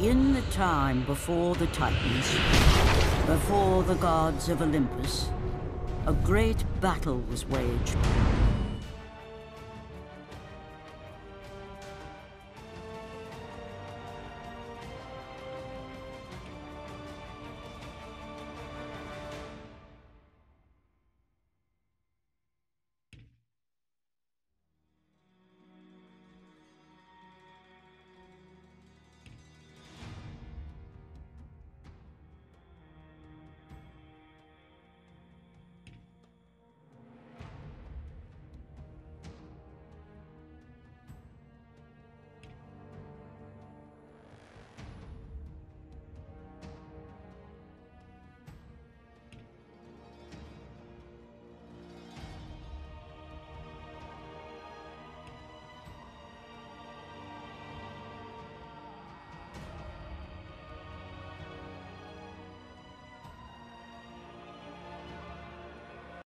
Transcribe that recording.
In the time before the Titans, before the gods of Olympus, a great battle was waged.